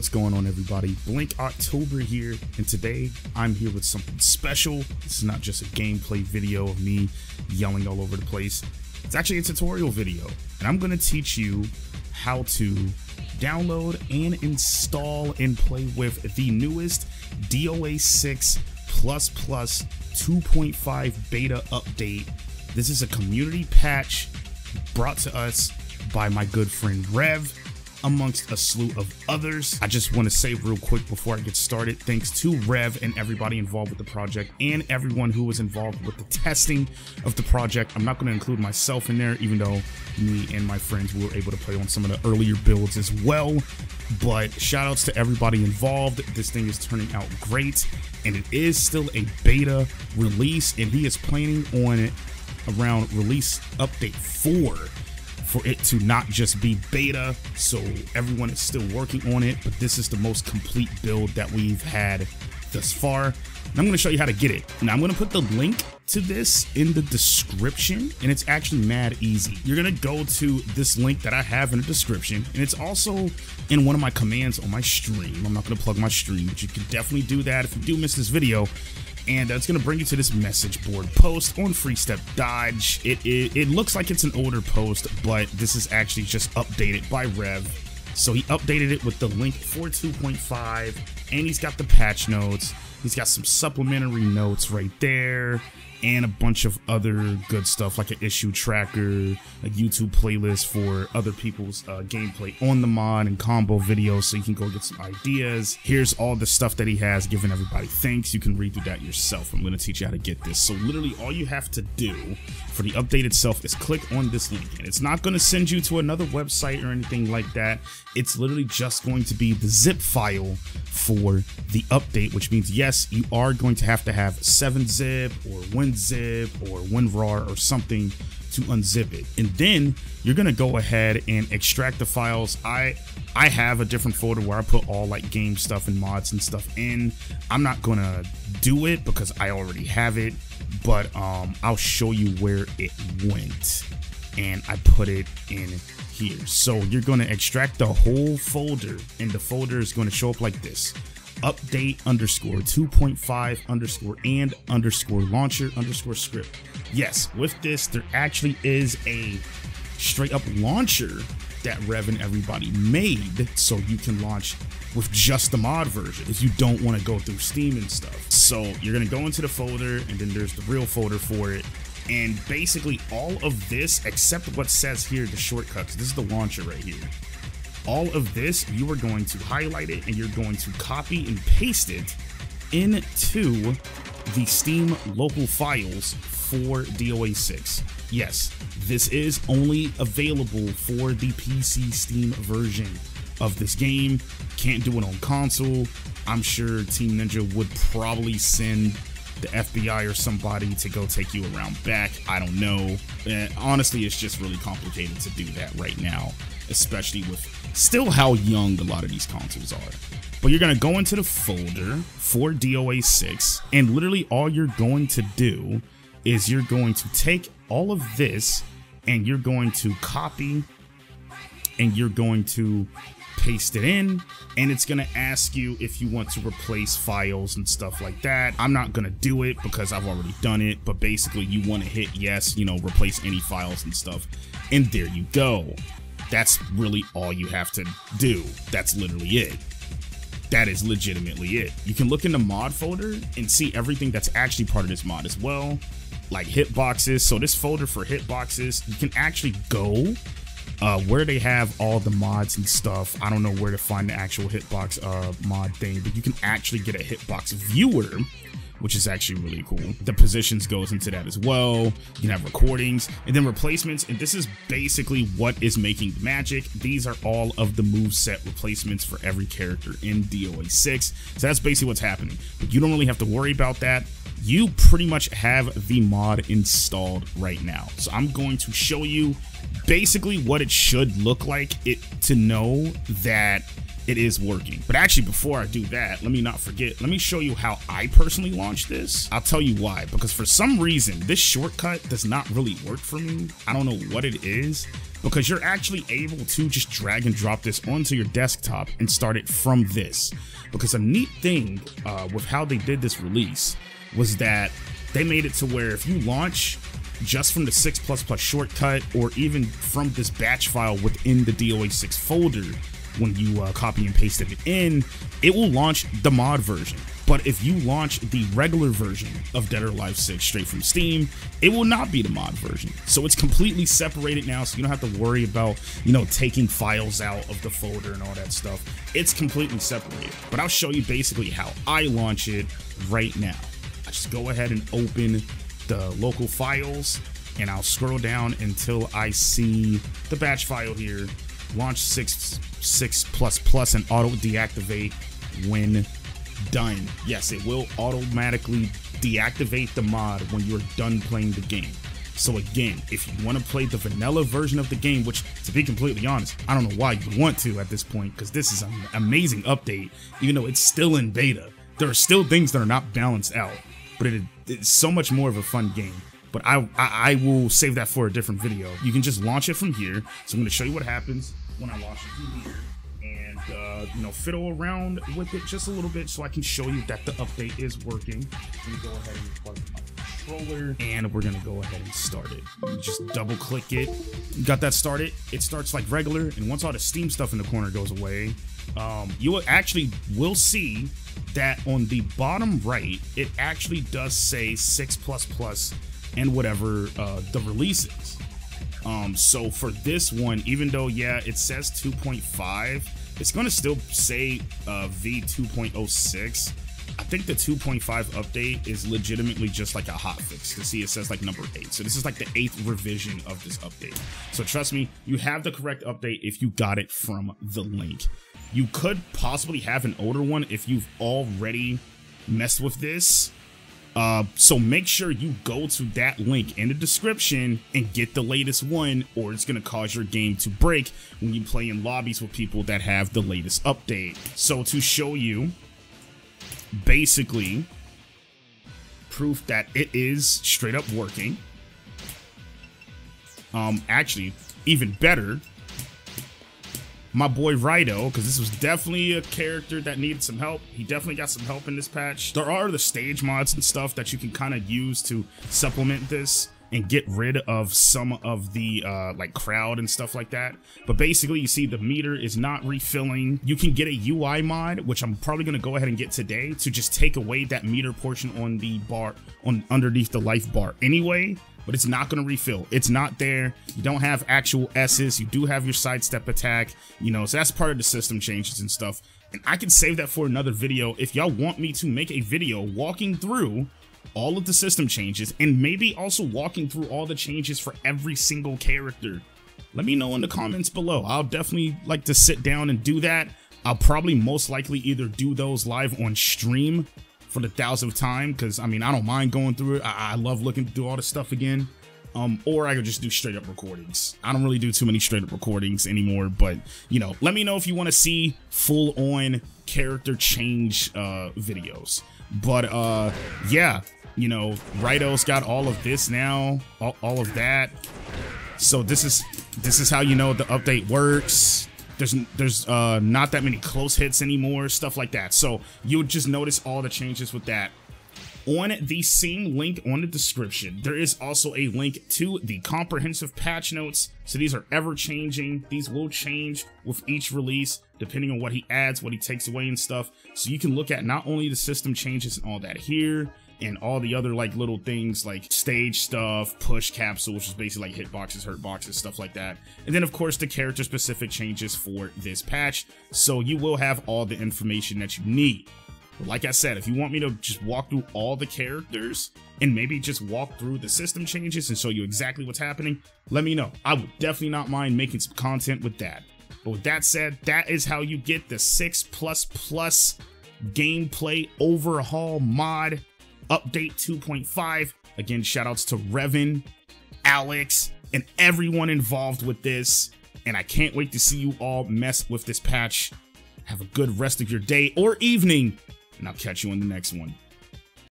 What's going on, everybody? Blank October here, and today I'm here with something special. This is not just a gameplay video of me yelling all over the place. It's actually a tutorial video, and I'm going to teach you how to download and install and play with the newest DOA 6 2.5 beta update. This is a community patch brought to us by my good friend Rev amongst a slew of others. I just want to say real quick before I get started, thanks to Rev and everybody involved with the project and everyone who was involved with the testing of the project. I'm not going to include myself in there, even though me and my friends were able to play on some of the earlier builds as well. But shout outs to everybody involved. This thing is turning out great and it is still a beta release and he is planning on it around release update 4 for it to not just be beta, so everyone is still working on it, but this is the most complete build that we've had thus far. And I'm going to show you how to get it. Now I'm going to put the link to this in the description and it's actually mad easy. You're going to go to this link that I have in the description and it's also in one of my commands on my stream. I'm not going to plug my stream, but you can definitely do that if you do miss this video and uh, it's going to bring you to this message board post on Free Step Dodge. It, it, it looks like it's an older post, but this is actually just updated by Rev. So he updated it with the link for 2.5, and he's got the patch notes. He's got some supplementary notes right there and a bunch of other good stuff like an issue tracker, a YouTube playlist for other people's uh, gameplay on the mod and combo videos so you can go get some ideas. Here's all the stuff that he has given everybody thanks. You can read through that yourself. I'm going to teach you how to get this. So literally all you have to do for the update itself is click on this link and it's not going to send you to another website or anything like that. It's literally just going to be the zip file for the update, which means yes, you are going to have to have 7-zip or WinZip or WinRAR or something to unzip it. And then you're gonna go ahead and extract the files. I I have a different folder where I put all like game stuff and mods and stuff in. I'm not gonna do it because I already have it, but um, I'll show you where it went. And I put it in here. So you're to extract the whole folder and the folder is going to show up like this update underscore 2.5 underscore and underscore launcher underscore script. Yes, with this, there actually is a straight up launcher that Rev and everybody made so you can launch with just the mod version if you don't want to go through Steam and stuff. So you're going to go into the folder and then there's the real folder for it and basically all of this, except what says here, the shortcuts, this is the launcher right here. All of this, you are going to highlight it and you're going to copy and paste it into the Steam local files for DOA 6. Yes, this is only available for the PC Steam version of this game. Can't do it on console. I'm sure Team Ninja would probably send the FBI or somebody to go take you around back. I don't know. Eh, honestly, it's just really complicated to do that right now, especially with still how young a lot of these consoles are. But you're going to go into the folder for DOA 6, and literally all you're going to do is you're going to take all of this and you're going to copy and you're going to paste it in and it's gonna ask you if you want to replace files and stuff like that. I'm not gonna do it because I've already done it, but basically you wanna hit yes, you know, replace any files and stuff. And there you go. That's really all you have to do. That's literally it. That is legitimately it. You can look in the mod folder and see everything that's actually part of this mod as well, like hitboxes. So this folder for hitboxes, you can actually go uh, where they have all the mods and stuff. I don't know where to find the actual hitbox uh, mod thing, but you can actually get a hitbox viewer which is actually really cool. The positions goes into that as well. You can have recordings and then replacements. And this is basically what is making the magic. These are all of the move set replacements for every character in DOA 6. So that's basically what's happening. But you don't really have to worry about that. You pretty much have the mod installed right now. So I'm going to show you basically what it should look like it to know that it is working. But actually, before I do that, let me not forget, let me show you how I personally launched this. I'll tell you why, because for some reason, this shortcut does not really work for me. I don't know what it is, because you're actually able to just drag and drop this onto your desktop and start it from this. Because a neat thing uh, with how they did this release was that they made it to where if you launch just from the 6++ plus shortcut or even from this batch file within the DOA6 folder, when you uh, copy and paste it in, it will launch the mod version. But if you launch the regular version of Dead or Alive 6 straight from Steam, it will not be the mod version. So it's completely separated now, so you don't have to worry about, you know, taking files out of the folder and all that stuff. It's completely separated. But I'll show you basically how I launch it right now. I just go ahead and open the local files and I'll scroll down until I see the batch file here launch 6 6 plus plus and auto deactivate when done. Yes, it will automatically deactivate the mod when you're done playing the game. So again, if you want to play the vanilla version of the game, which to be completely honest, I don't know why you want to at this point because this is an amazing update, even though it's still in beta. There are still things that are not balanced out, but it, it's so much more of a fun game but I, I, I will save that for a different video. You can just launch it from here. So I'm going to show you what happens when I launch it here, and uh, you know fiddle around with it just a little bit so I can show you that the update is working. Let me go ahead and plug my controller, and we're gonna go ahead and start it. You just double click it. Got that started. It starts like regular, and once all the Steam stuff in the corner goes away, um, you actually will see that on the bottom right, it actually does say six plus plus and whatever uh, the release is. Um, so for this one, even though yeah, it says 2.5, it's gonna still say uh, V2.06. I think the 2.5 update is legitimately just like a hotfix. To see it says like number eight. So this is like the eighth revision of this update. So trust me, you have the correct update if you got it from the link. You could possibly have an older one if you've already messed with this uh, so make sure you go to that link in the description and get the latest one, or it's gonna cause your game to break when you play in lobbies with people that have the latest update. So to show you, basically, proof that it is straight up working. Um, actually, even better, my boy Raidou, because this was definitely a character that needed some help. He definitely got some help in this patch. There are the stage mods and stuff that you can kind of use to supplement this and get rid of some of the uh, like crowd and stuff like that. But basically, you see the meter is not refilling. You can get a UI mod, which I'm probably gonna go ahead and get today to just take away that meter portion on the bar on underneath the life bar anyway but it's not going to refill. It's not there. You don't have actual S's. You do have your sidestep attack, you know, so that's part of the system changes and stuff. And I can save that for another video if y'all want me to make a video walking through all of the system changes and maybe also walking through all the changes for every single character. Let me know in the comments below. I'll definitely like to sit down and do that. I'll probably most likely either do those live on stream for the thousandth time because I mean I don't mind going through it. I, I love looking through all the stuff again. Um, or I could just do straight up recordings. I don't really do too many straight up recordings anymore, but you know, let me know if you want to see full on character change uh, videos. But uh, yeah, you know, Raidou's got all of this now, all, all of that. So this is this is how you know the update works. There's there's uh, not that many close hits anymore, stuff like that. So you'll just notice all the changes with that. On the same link on the description, there is also a link to the comprehensive patch notes. So these are ever changing. These will change with each release, depending on what he adds, what he takes away and stuff. So you can look at not only the system changes and all that here, and all the other like little things like stage stuff, push capsule, which is basically like hitboxes, hurt boxes, stuff like that. And then of course the character specific changes for this patch. So you will have all the information that you need. But like I said, if you want me to just walk through all the characters and maybe just walk through the system changes and show you exactly what's happening, let me know. I would definitely not mind making some content with that. But with that said, that is how you get the 6 plus plus gameplay overhaul mod Update 2.5. Again, shoutouts to Revan, Alex, and everyone involved with this. And I can't wait to see you all mess with this patch. Have a good rest of your day or evening, and I'll catch you in the next one.